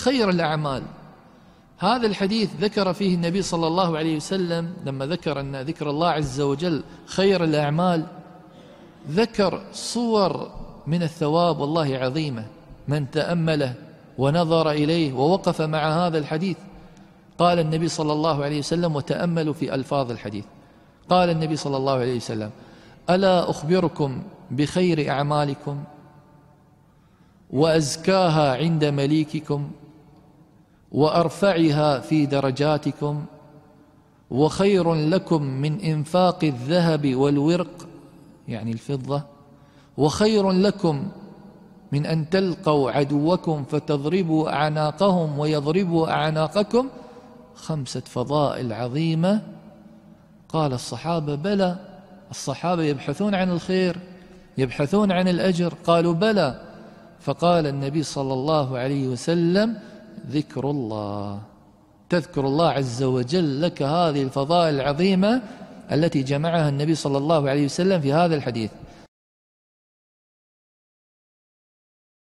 خير الأعمال. هذا الحديث ذكر فيه النبي صلى الله عليه وسلم لما ذكر أن ذكر الله عز وجل خير الأعمال ذكر صور من الثواب والله عظيمة. من تأمله ونظر إليه ووقف مع هذا الحديث. قال النبي صلى الله عليه وسلم وتأملوا في ألفاظ الحديث. قال النبي صلى الله عليه وسلم ألا أخبركم بخير أعمالكم؟ وأزكاها عند مليككم؟ وأرفعها في درجاتكم وخير لكم من إنفاق الذهب والورق يعني الفضة وخير لكم من أن تلقوا عدوكم فتضربوا أعناقهم ويضربوا أعناقكم خمسة فضائل عظيمة. قال الصحابة بلى. الصحابة يبحثون عن الخير يبحثون عن الأجر قالوا بلى. فقال النبي صلى الله عليه وسلم ذكر الله. تذكر الله عز وجل لك هذه الفضائل العظيمة التي جمعها النبي صلى الله عليه وسلم في هذا الحديث.